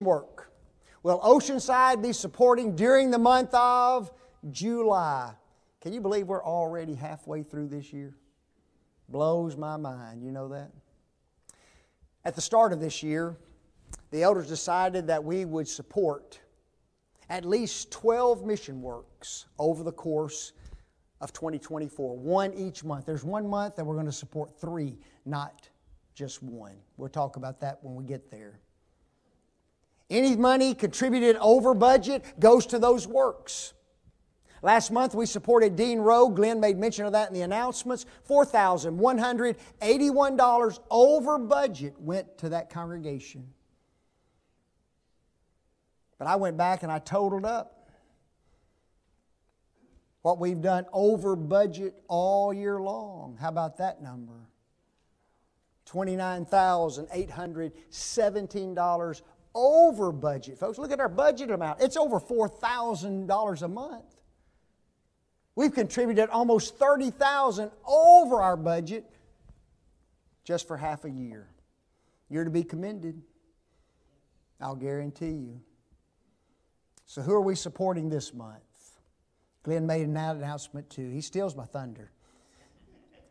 work will Oceanside be supporting during the month of July? Can you believe we're already halfway through this year? Blows my mind. You know that? At the start of this year, the elders decided that we would support at least 12 mission works over the course of 2024, one each month. There's one month that we're going to support three, not just one. We'll talk about that when we get there. Any money contributed over budget goes to those works. Last month we supported Dean Rowe. Glenn made mention of that in the announcements. $4,181 over budget went to that congregation. But I went back and I totaled up what we've done over budget all year long. How about that number? $29,817 over budget. Folks, look at our budget amount. It's over $4,000 a month. We've contributed almost 30,000 over our budget just for half a year. You're to be commended. I'll guarantee you. So who are we supporting this month? Glenn made an announcement too. He steals my thunder.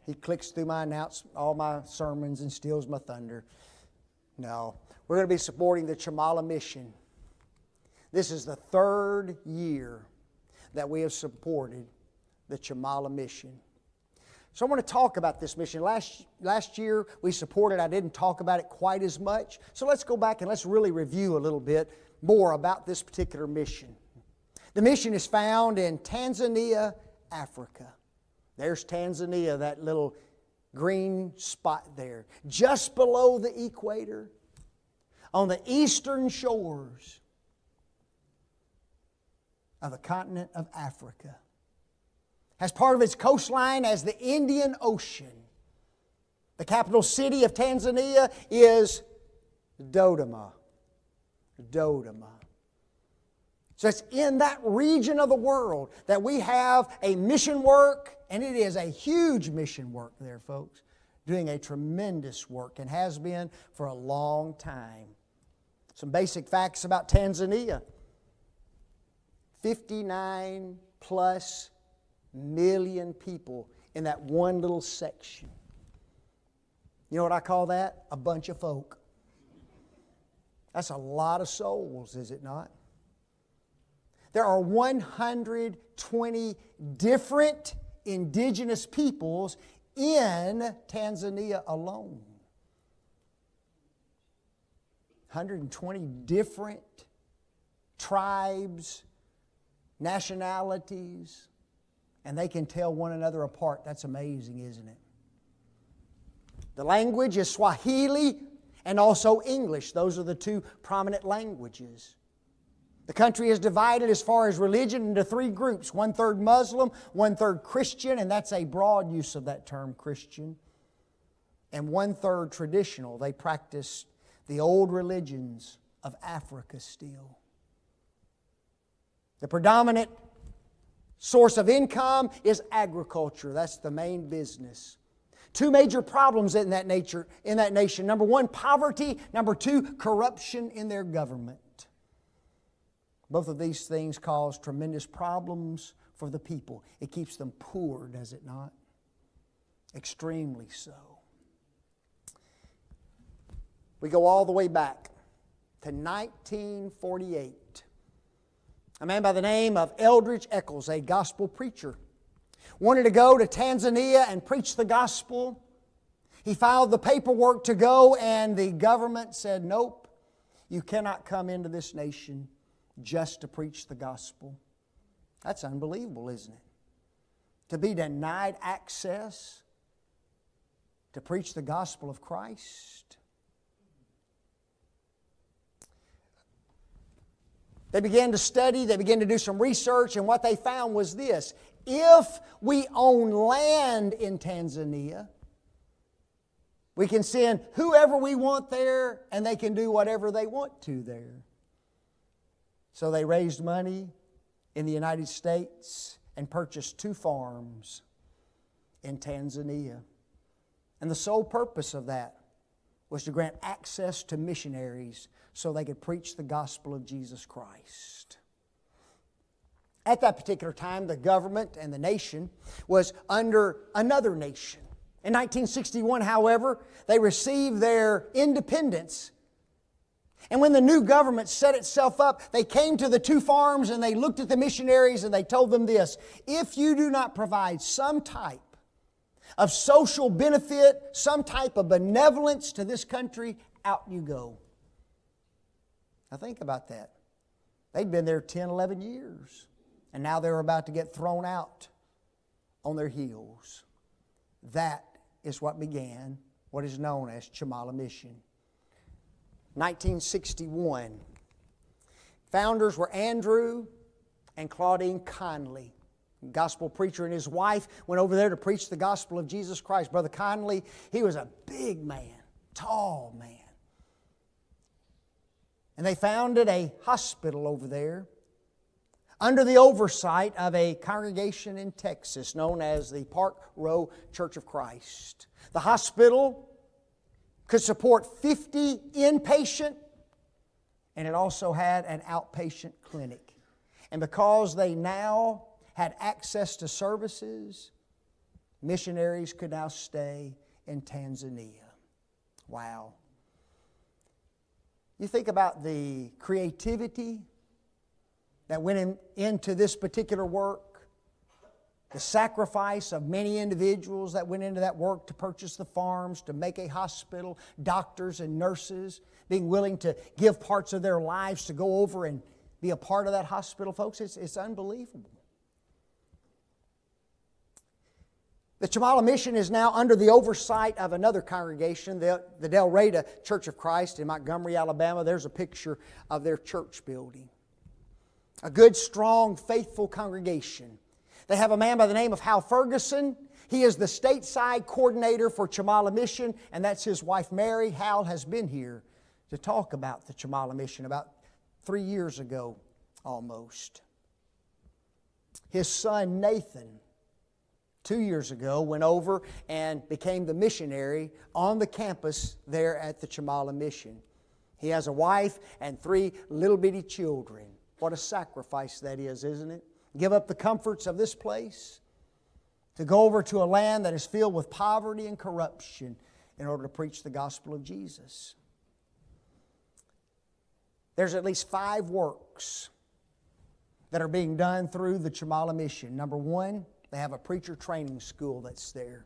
He clicks through my announce all my sermons and steals my thunder. No, we're going to be supporting the Chimala mission. This is the third year that we have supported the Chimala mission. So I want to talk about this mission. Last, last year we supported, I didn't talk about it quite as much. So let's go back and let's really review a little bit more about this particular mission. The mission is found in Tanzania, Africa. There's Tanzania, that little green spot there, just below the equator, on the eastern shores of the continent of Africa. Has part of its coastline as the Indian Ocean. The capital city of Tanzania is Dodoma. Dodoma. So it's in that region of the world that we have a mission work, and it is a huge mission work there, folks, doing a tremendous work and has been for a long time. Some basic facts about Tanzania 59 plus million people in that one little section. You know what I call that? A bunch of folk. That's a lot of souls, is it not? There are 120 different indigenous peoples in Tanzania alone. 120 different tribes, nationalities, and they can tell one another apart. That's amazing, isn't it? The language is Swahili and also English. Those are the two prominent languages. The country is divided as far as religion into three groups one third Muslim, one third Christian, and that's a broad use of that term, Christian, and one third traditional. They practice the old religions of Africa still. The predominant source of income is agriculture. That's the main business. Two major problems in that nature in that nation. Number 1, poverty, number 2, corruption in their government. Both of these things cause tremendous problems for the people. It keeps them poor, does it not? Extremely so. We go all the way back to 1948. A man by the name of Eldridge Echols, a gospel preacher, wanted to go to Tanzania and preach the gospel. He filed the paperwork to go, and the government said, Nope, you cannot come into this nation just to preach the gospel. That's unbelievable, isn't it? To be denied access to preach the gospel of Christ. They began to study, they began to do some research, and what they found was this if we own land in Tanzania, we can send whoever we want there, and they can do whatever they want to there. So they raised money in the United States and purchased two farms in Tanzania. And the sole purpose of that was to grant access to missionaries so they could preach the gospel of Jesus Christ. At that particular time, the government and the nation was under another nation. In 1961, however, they received their independence. And when the new government set itself up, they came to the two farms and they looked at the missionaries and they told them this If you do not provide some type of social benefit, some type of benevolence to this country, out you go. Now think about that. They'd been there 10, 11 years, and now they're about to get thrown out on their heels. That is what began what is known as Chimala Mission. 1961. Founders were Andrew and Claudine Connally. Gospel preacher and his wife went over there to preach the gospel of Jesus Christ. Brother Connally, he was a big man, tall man. And they founded a hospital over there under the oversight of a congregation in Texas known as the Park Row Church of Christ. The hospital could support 50 inpatient, and it also had an outpatient clinic. And because they now had access to services, missionaries could now stay in Tanzania. Wow. You think about the creativity that went in, into this particular work, the sacrifice of many individuals that went into that work to purchase the farms, to make a hospital, doctors and nurses being willing to give parts of their lives to go over and be a part of that hospital, folks, it's, it's unbelievable. The Chimala Mission is now under the oversight of another congregation, the, the Dalraida Church of Christ in Montgomery, Alabama. There's a picture of their church building. A good, strong, faithful congregation. They have a man by the name of Hal Ferguson. He is the stateside coordinator for Chimala Mission, and that's his wife Mary. Hal has been here to talk about the Chimala Mission about three years ago almost. His son Nathan two years ago, went over and became the missionary on the campus there at the Chimala Mission. He has a wife and three little bitty children. What a sacrifice that is, isn't it? Give up the comforts of this place to go over to a land that is filled with poverty and corruption in order to preach the gospel of Jesus. There's at least five works that are being done through the Chimala Mission. Number one, they have a preacher training school that's there.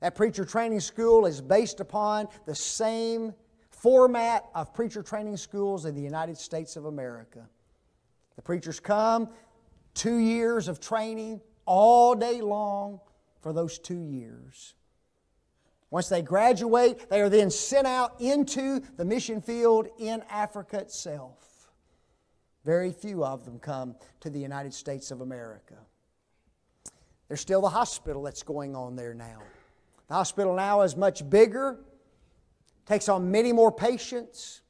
That preacher training school is based upon the same format of preacher training schools in the United States of America. The preachers come, two years of training, all day long for those two years. Once they graduate, they are then sent out into the mission field in Africa itself. Very few of them come to the United States of America. There's still the hospital that's going on there now. The hospital now is much bigger, takes on many more patients,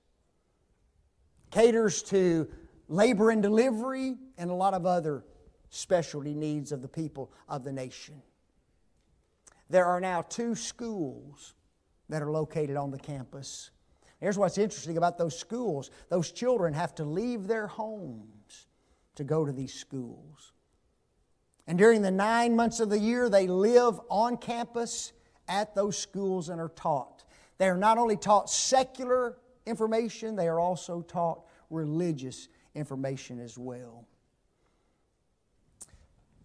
caters to labor and delivery, and a lot of other specialty needs of the people of the nation. There are now two schools that are located on the campus. Here's what's interesting about those schools those children have to leave their homes to go to these schools. And during the nine months of the year, they live on campus at those schools and are taught. They are not only taught secular information, they are also taught religious information as well.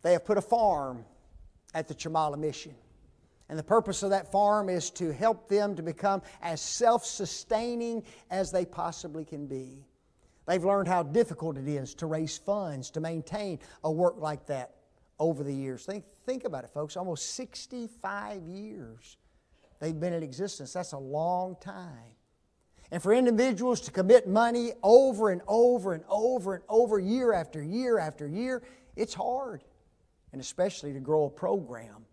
They have put a farm at the Chimala Mission. And the purpose of that farm is to help them to become as self sustaining as they possibly can be. They've learned how difficult it is to raise funds to maintain a work like that over the years. Think, think about it, folks. Almost 65 years they've been in existence. That's a long time. And for individuals to commit money over and over and over and over, year after year after year, it's hard. And especially to grow a program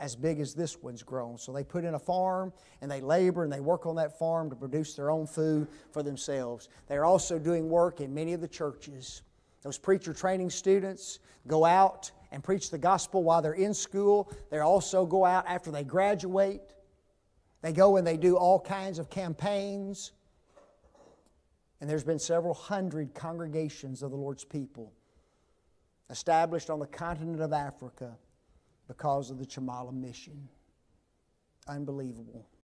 as big as this one's grown. So they put in a farm and they labor and they work on that farm to produce their own food for themselves. They're also doing work in many of the churches. Those preacher training students go out and preach the gospel while they're in school. They also go out after they graduate They go and they do all kinds of campaigns. And there's been several hundred congregations of the Lord's people established on the continent of Africa because of the Chimala mission. Unbelievable.